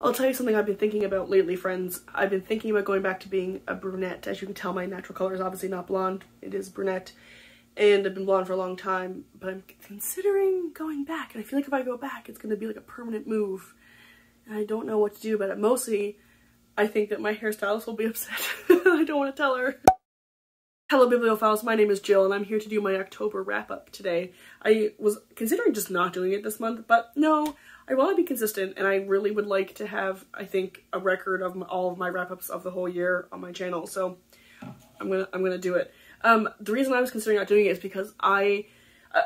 I'll tell you something I've been thinking about lately, friends. I've been thinking about going back to being a brunette. As you can tell, my natural color is obviously not blonde. It is brunette. And I've been blonde for a long time, but I'm considering going back. And I feel like if I go back, it's going to be like a permanent move. And I don't know what to do about it. Mostly, I think that my hairstylist will be upset. I don't want to tell her. Hello Bibliophiles, my name is Jill and I'm here to do my October wrap-up today. I was considering just not doing it this month, but no, I want to be consistent and I really would like to have, I think, a record of my, all of my wrap-ups of the whole year on my channel. So I'm gonna I'm gonna do it. Um, the reason I was considering not doing it is because I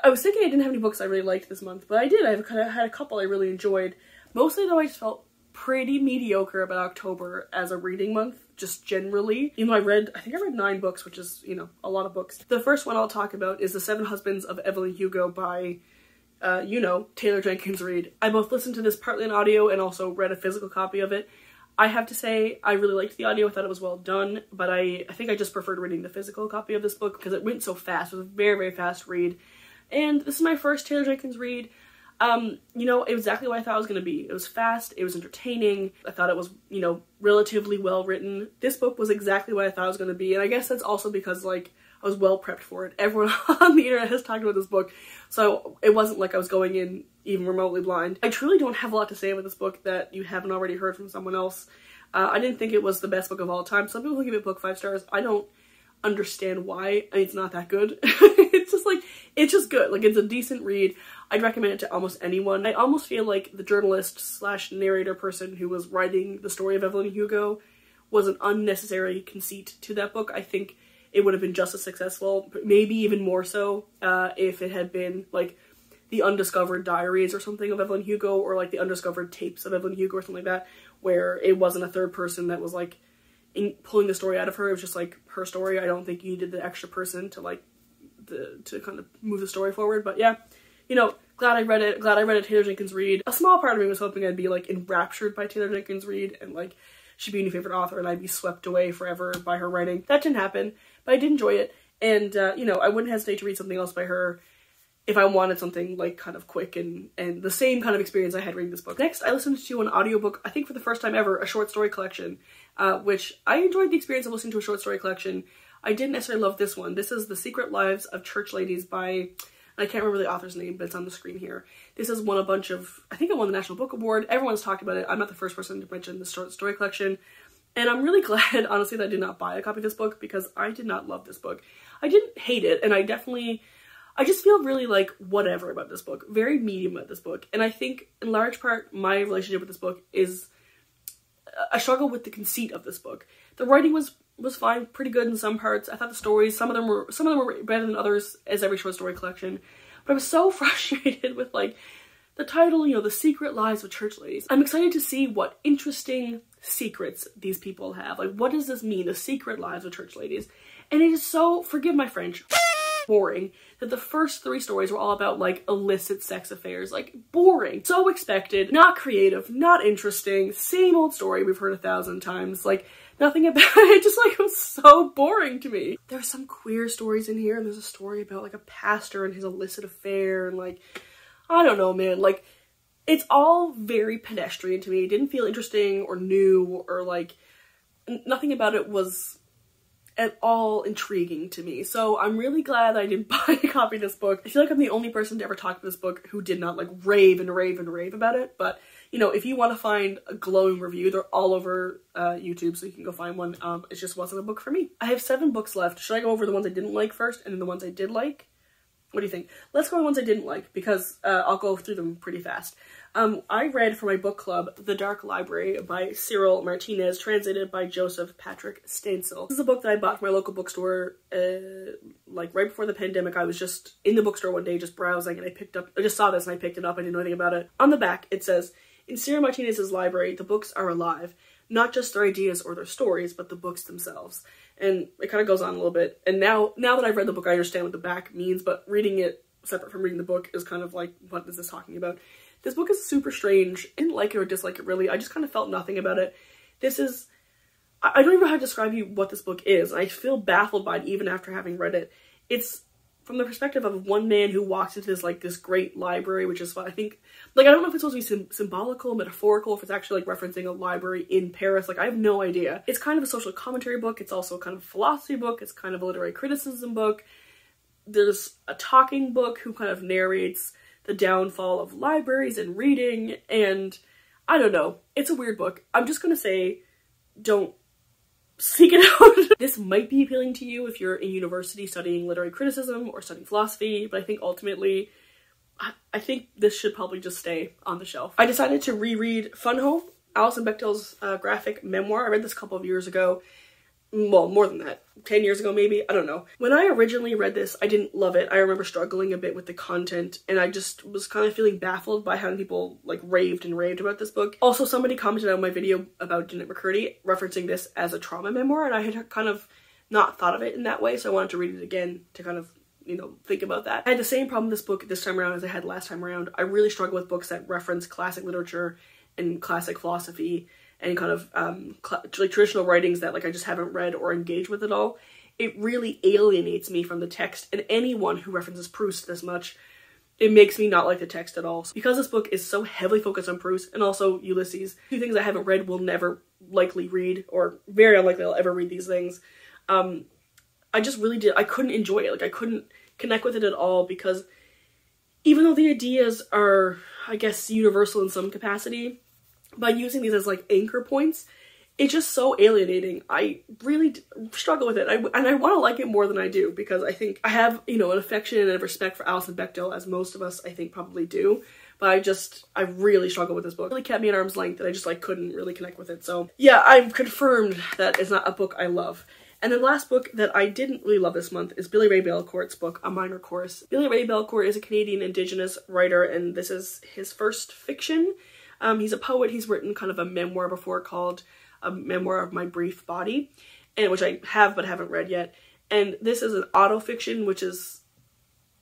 I was thinking I didn't have any books I really liked this month, but I did. I've kind of had a couple I really enjoyed. Mostly though, I just felt pretty mediocre about October as a reading month, just generally. You know, I read, I think I read nine books, which is, you know, a lot of books. The first one I'll talk about is The Seven Husbands of Evelyn Hugo by uh, you know, Taylor Jenkins Reid. I both listened to this partly in audio and also read a physical copy of it. I have to say, I really liked the audio. I thought it was well done, but I, I think I just preferred reading the physical copy of this book because it went so fast. It was a very, very fast read. And this is my first Taylor Jenkins Reid. Um, you know, exactly what I thought it was going to be. It was fast, it was entertaining, I thought it was, you know, relatively well written. This book was exactly what I thought it was going to be, and I guess that's also because, like, I was well prepped for it. Everyone on the internet has talked about this book, so it wasn't like I was going in even remotely blind. I truly don't have a lot to say about this book that you haven't already heard from someone else. Uh, I didn't think it was the best book of all time. Some people give it book five stars. I don't understand why. I mean, it's not that good. it's just like, it's just good. Like, it's a decent read. I'd recommend it to almost anyone. I almost feel like the journalist slash narrator person who was writing the story of Evelyn Hugo was an unnecessary conceit to that book. I think it would have been just as successful, maybe even more so uh, if it had been like the undiscovered diaries or something of Evelyn Hugo or like the undiscovered tapes of Evelyn Hugo or something like that, where it wasn't a third person that was like in, pulling the story out of her. It was just like her story. I don't think you needed the extra person to like the to kind of move the story forward. But yeah, you know, glad I read it. Glad I read a Taylor Jenkins Reid. A small part of me was hoping I'd be like enraptured by Taylor Jenkins Reid and like she'd be new favorite author and I'd be swept away forever by her writing. That didn't happen but I did enjoy it. And, uh, you know, I wouldn't hesitate to read something else by her if I wanted something like kind of quick and, and the same kind of experience I had reading this book. Next, I listened to an audiobook, I think for the first time ever, a short story collection, uh, which I enjoyed the experience of listening to a short story collection. I didn't necessarily love this one. This is The Secret Lives of Church Ladies by, I can't remember the author's name, but it's on the screen here. This has won a bunch of, I think it won the National Book Award. Everyone's talked about it. I'm not the first person to mention the short story collection. And I'm really glad, honestly, that I did not buy a copy of this book because I did not love this book. I didn't hate it, and I definitely, I just feel really like whatever about this book, very medium about this book. And I think in large part, my relationship with this book is a struggle with the conceit of this book. The writing was was fine, pretty good in some parts. I thought the stories, some of them were some of them were better than others, as every short story collection. But I was so frustrated with like the title, you know, The Secret Lives of Church Ladies. I'm excited to see what interesting secrets these people have. Like, what does this mean? The secret lives of church ladies. And it is so, forgive my French, boring that the first three stories were all about like illicit sex affairs. Like, boring. So expected, not creative, not interesting, same old story we've heard a thousand times. Like, nothing about it. Just like, it was so boring to me. There's some queer stories in here, and there's a story about like a pastor and his illicit affair, and like, I don't know, man. Like, it's all very pedestrian to me. It didn't feel interesting or new or like nothing about it was at all intriguing to me. So I'm really glad I didn't buy a copy of this book. I feel like I'm the only person to ever talk about this book who did not like rave and rave and rave about it. But you know, if you want to find a glowing review, they're all over uh, YouTube, so you can go find one. Um, it just wasn't a book for me. I have seven books left. Should I go over the ones I didn't like first and then the ones I did like? What do you think? Let's go on ones I didn't like because uh, I'll go through them pretty fast. Um, I read for my book club The Dark Library by Cyril Martinez, translated by Joseph Patrick Stancil. This is a book that I bought from my local bookstore, uh, like right before the pandemic. I was just in the bookstore one day just browsing and I picked up, I just saw this and I picked it up. I didn't know anything about it. On the back, it says, in Cyril Martinez's library, the books are alive. Not just their ideas or their stories, but the books themselves and it kind of goes on a little bit. And now, now that I've read the book, I understand what the back means, but reading it separate from reading the book is kind of like, what is this talking about? This book is super strange. I didn't like it or dislike it really. I just kind of felt nothing about it. This is, I don't even know how to describe you what this book is. I feel baffled by it even after having read it. It's from the perspective of one man who walks into this like this great library, which is what I think. Like I don't know if it's supposed to be sim- symbolical, metaphorical, if it's actually like referencing a library in Paris. Like I have no idea. It's kind of a social commentary book. It's also kind of a philosophy book. It's kind of a literary criticism book. There's a talking book who kind of narrates the downfall of libraries and reading, and I don't know. It's a weird book. I'm just gonna say, don't seek it out. this might be appealing to you if you're in university studying literary criticism or studying philosophy, but I think ultimately, I, I think this should probably just stay on the shelf. I decided to reread Fun Home, Alison Bechdel's uh, graphic memoir. I read this a couple of years ago well, more than that, 10 years ago maybe, I don't know. When I originally read this, I didn't love it. I remember struggling a bit with the content and I just was kind of feeling baffled by how many people like raved and raved about this book. Also, somebody commented on my video about Jennette McCurdy referencing this as a trauma memoir and I had kind of not thought of it in that way, so I wanted to read it again to kind of you know, think about that. I had the same problem this book this time around as I had last time around. I really struggle with books that reference classic literature and classic philosophy and kind of um, like traditional writings that like I just haven't read or engaged with at all, it really alienates me from the text. And anyone who references Proust this much, it makes me not like the text at all. Because this book is so heavily focused on Proust and also Ulysses, two things I haven't read will never likely read, or very unlikely I'll ever read these things. Um, I just really did. I couldn't enjoy it. Like I couldn't connect with it at all because even though the ideas are, I guess, universal in some capacity, by using these as like anchor points, it's just so alienating. I really struggle with it, I, and I want to like it more than I do because I think I have, you know, an affection and a respect for Alison Bechdel, as most of us, I think, probably do. But I just, I really struggle with this book. It really kept me at arm's length, and I just like couldn't really connect with it. So yeah, I'm confirmed that it's not a book I love. And the last book that I didn't really love this month is Billy Ray Belcourt's book, A Minor Chorus. Billy Ray Belcourt is a Canadian Indigenous writer, and this is his first fiction. Um, he's a poet. He's written kind of a memoir before called A Memoir of My Brief Body, and which I have but haven't read yet. And this is an autofiction, which is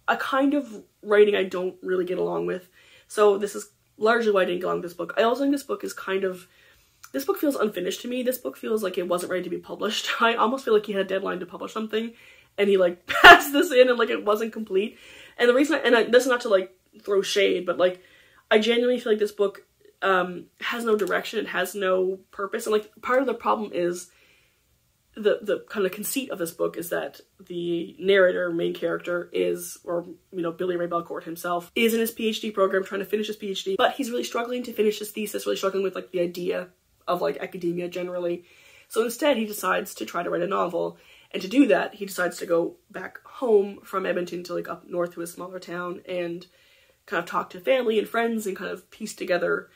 a kind of writing I don't really get along with. So this is largely why I didn't get along with this book. I also think this book is kind of this book feels unfinished to me. This book feels like it wasn't ready to be published. I almost feel like he had a deadline to publish something and he like passed this in and like it wasn't complete. And the reason I, and I, this is not to like throw shade, but like I genuinely feel like this book um, has no direction, it has no purpose. And like part of the problem is the the kind of conceit of this book is that the narrator, main character, is or you know Billy Ray Belcourt himself is in his PhD program trying to finish his PhD, but he's really struggling to finish his thesis, really struggling with like the idea of like academia generally. So instead, he decides to try to write a novel. And to do that, he decides to go back home from Edmonton to like up north to a smaller town and kind of talk to family and friends and kind of piece together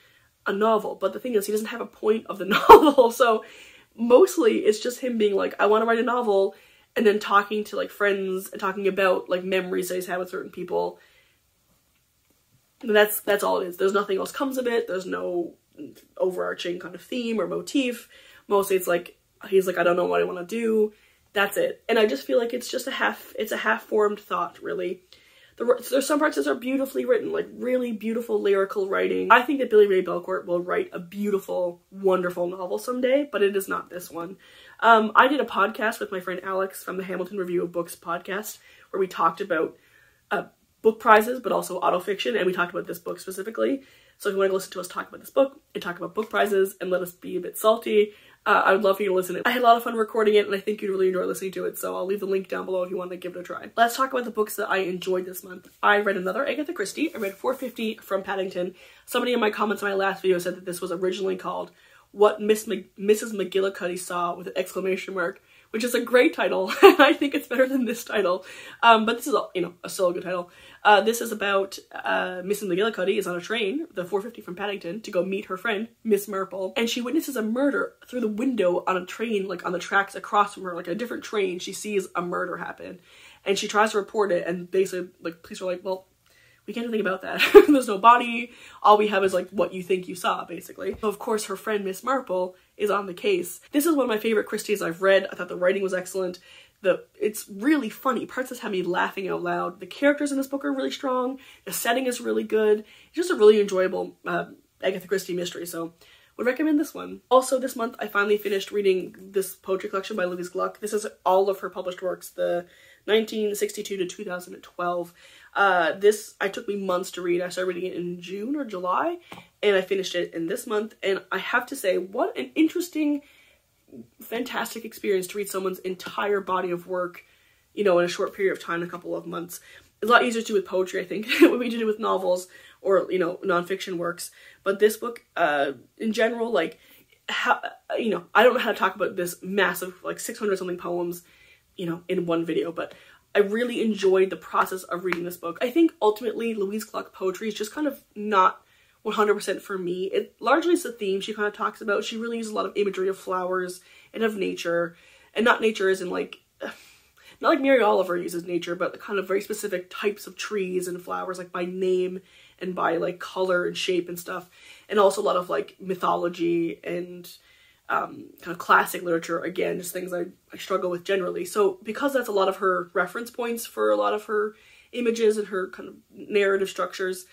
a novel. But the thing is, he doesn't have a point of the novel. So mostly it's just him being like, I want to write a novel, and then talking to like friends and talking about like memories that he's had with certain people. And that's that's all it is. There's nothing else comes of it. There's no overarching kind of theme or motif. Mostly it's like he's like, I don't know what I want to do. That's it. And I just feel like it's just a half it's a half formed thought really the, there's some parts that are beautifully written, like really beautiful lyrical writing. I think that Billy Ray Belcourt will write a beautiful, wonderful novel someday, but it is not this one. Um, I did a podcast with my friend Alex from the Hamilton Review of Books podcast, where we talked about uh, book prizes, but also autofiction, and we talked about this book specifically. So if you want to listen to us talk about this book and talk about book prizes and let us be a bit salty, uh, I would love for you to listen. To it. I had a lot of fun recording it and I think you'd really enjoy listening to it, so I'll leave the link down below if you want to give it a try. Let's talk about the books that I enjoyed this month. I read another Agatha Christie. I read 450 from Paddington. Somebody in my comments in my last video said that this was originally called What Miss Mrs. McGillicuddy Saw with an exclamation mark which is a great title. I think it's better than this title. Um, but this is, a, you know, a still good title. Uh, this is about uh, Mrs. McGillicuddy is on a train, the 450 from Paddington, to go meet her friend, Miss Marple. And she witnesses a murder through the window on a train, like on the tracks across from her, like a different train. She sees a murder happen. And she tries to report it, and basically, like, police are like, well, we can't do anything about that. There's no body. All we have is like what you think you saw, basically. So of course, her friend Miss Marple is on the case. This is one of my favorite Christies I've read. I thought the writing was excellent. The it's really funny. Parts that have me laughing out loud. The characters in this book are really strong. The setting is really good. It's just a really enjoyable uh, Agatha Christie mystery. So would recommend this one. Also this month I finally finished reading this poetry collection by Louise Gluck. This is all of her published works. The 1962 to 2012. Uh, this I took me months to read. I started reading it in June or July, and I finished it in this month. And I have to say, what an interesting, fantastic experience to read someone's entire body of work, you know, in a short period of time, a couple of months. It's a lot easier to do with poetry, I think, what we do with novels or you know nonfiction works. But this book, uh, in general, like how you know, I don't know how to talk about this massive like 600 something poems, you know, in one video, but I really enjoyed the process of reading this book. I think ultimately Louise Gluck poetry is just kind of not 100% for me. It largely is the theme she kind of talks about. She really uses a lot of imagery of flowers and of nature, and not nature as in like not like Mary Oliver uses nature, but the kind of very specific types of trees and flowers, like by name and by like color and shape and stuff. And also a lot of like mythology and um, kind of classic literature. Again, just things I, I struggle with generally. So because that's a lot of her reference points for a lot of her images and her kind of narrative structures,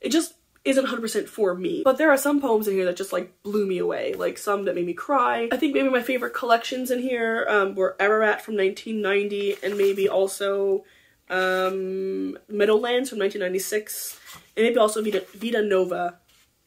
it just isn't 100% for me. But there are some poems in here that just like blew me away, like some that made me cry. I think maybe my favorite collections in here um, were Ararat from 1990 and maybe also um, Meadowlands from 1996 and maybe also Vita, Vita Nova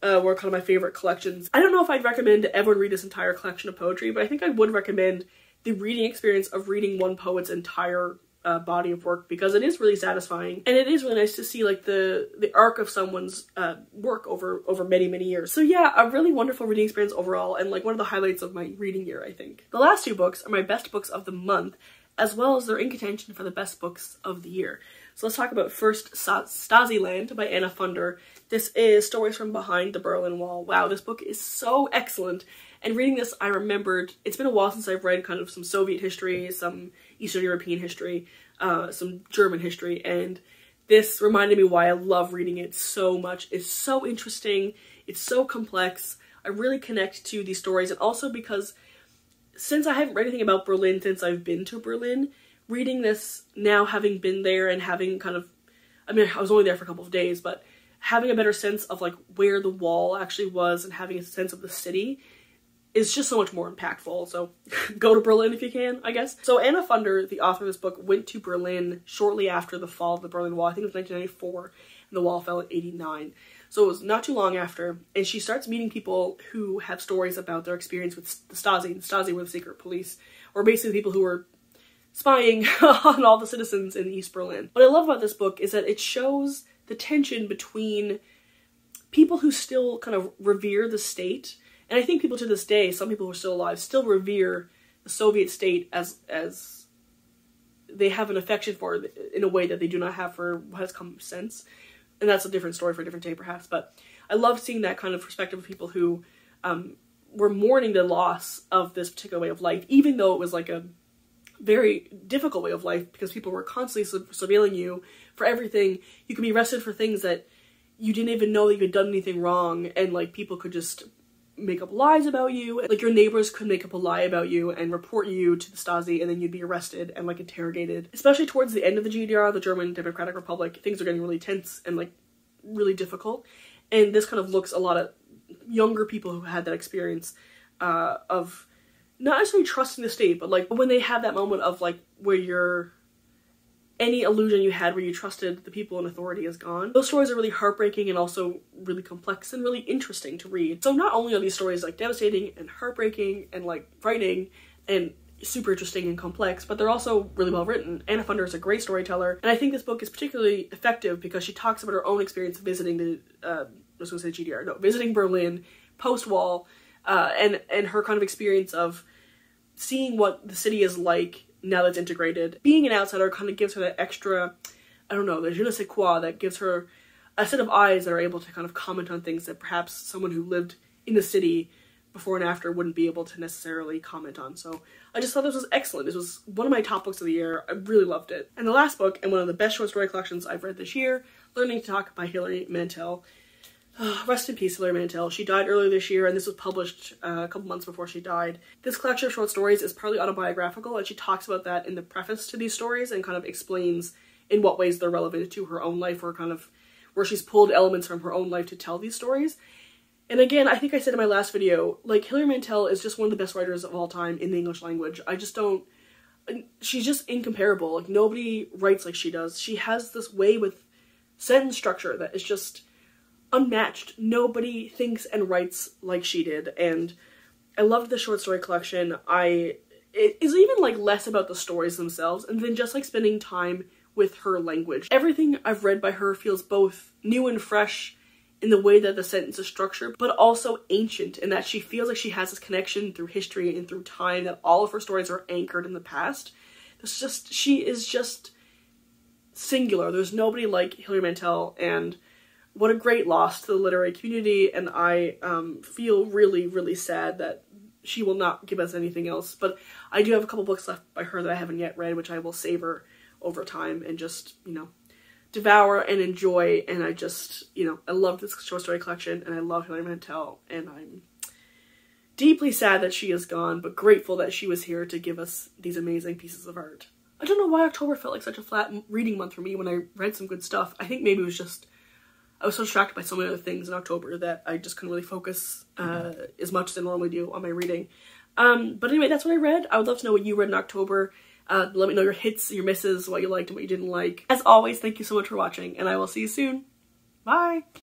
uh, were kind of my favorite collections. I don't know if I'd recommend everyone read this entire collection of poetry, but I think I would recommend the reading experience of reading one poet's entire uh, body of work because it is really satisfying. And it is really nice to see like the the arc of someone's uh, work over over many many years. So yeah a really wonderful reading experience overall and like one of the highlights of my reading year i think. The last two books are my best books of the month as well as they're in contention for the best books of the year so let's talk about first Stasiland by Anna Funder. This is Stories from Behind the Berlin Wall. Wow, this book is so excellent. And reading this, I remembered, it's been a while since I've read kind of some Soviet history, some Eastern European history, uh, some German history, and this reminded me why I love reading it so much. It's so interesting, it's so complex. I really connect to these stories, and also because since I haven't read anything about Berlin since I've been to Berlin, reading this now, having been there and having kind of, I mean, I was only there for a couple of days, but having a better sense of like where the wall actually was and having a sense of the city is just so much more impactful. So go to Berlin if you can, I guess. So Anna Funder, the author of this book, went to Berlin shortly after the fall of the Berlin Wall. I think it was 1994, and the wall fell in 89. So it was not too long after, and she starts meeting people who have stories about their experience with the Stasi. The Stasi were the secret police, or basically people who were spying on all the citizens in East Berlin. What I love about this book is that it shows the tension between people who still kind of revere the state, and I think people to this day, some people who are still alive, still revere the Soviet state as as they have an affection for it in a way that they do not have for what has come since. And that's a different story for a different day, perhaps. But I love seeing that kind of perspective of people who um, were mourning the loss of this particular way of life, even though it was like a very difficult way of life because people were constantly surveilling you for everything. You could be arrested for things that you didn't even know that you had done anything wrong, and like people could just make up lies about you. Like your neighbors could make up a lie about you and report you to the Stasi, and then you'd be arrested and like interrogated. Especially towards the end of the GDR, the German Democratic Republic, things are getting really tense and like really difficult. And this kind of looks a lot at younger people who had that experience uh, of not necessarily trusting the state, but like when they have that moment of like where you're any illusion you had where you trusted the people in authority is gone. Those stories are really heartbreaking and also really complex and really interesting to read. So not only are these stories like devastating and heartbreaking and like frightening and super interesting and complex, but they're also really well written. Anna Funder is a great storyteller, and I think this book is particularly effective because she talks about her own experience visiting the, uh, I was to say GDR, no, visiting Berlin post-wall, uh, and and her kind of experience of seeing what the city is like now that's integrated. Being an outsider kind of gives her that extra, I don't know, the je ne sais quoi that gives her a set of eyes that are able to kind of comment on things that perhaps someone who lived in the city before and after wouldn't be able to necessarily comment on. So I just thought this was excellent. This was one of my top books of the year. I really loved it. And the last book, and one of the best short story collections I've read this year, Learning to Talk by Hilary Mantel. rest in peace, Hilary Mantel. She died earlier this year, and this was published uh, a couple months before she died. This collection of short stories is partly autobiographical, and she talks about that in the preface to these stories and kind of explains in what ways they're relevant to her own life or kind of where she's pulled elements from her own life to tell these stories. And again, I think I said in my last video, like Hilary Mantel is just one of the best writers of all time in the English language. I just don't she's just incomparable. Like nobody writes like she does. She has this way with sentence structure that is just unmatched. Nobody thinks and writes like she did, and I loved the short story collection. I it is even like less about the stories themselves, and then just like spending time with her language. Everything I've read by her feels both new and fresh in the way that the sentence is structured, but also ancient in that she feels like she has this connection through history and through time, that all of her stories are anchored in the past. It's just, she is just singular. There's nobody like Hilary Mantel, and what a great loss to the literary community, and I um, feel really, really sad that she will not give us anything else. But I do have a couple books left by her that I haven't yet read, which I will savor over time and just, you know, devour and enjoy. And I just, you know, I love this short story collection and I love Hilary Mantel. And I'm deeply sad that she is gone, but grateful that she was here to give us these amazing pieces of art. I don't know why October felt like such a flat reading month for me when I read some good stuff. I think maybe it was just I was so distracted by so many other things in October that I just couldn't really focus uh, as much as I normally do on my reading. Um, but anyway, that's what I read. I would love to know what you read in October. Uh, let me know your hits, your misses, what you liked and what you didn't like. As always, thank you so much for watching, and I will see you soon. Bye!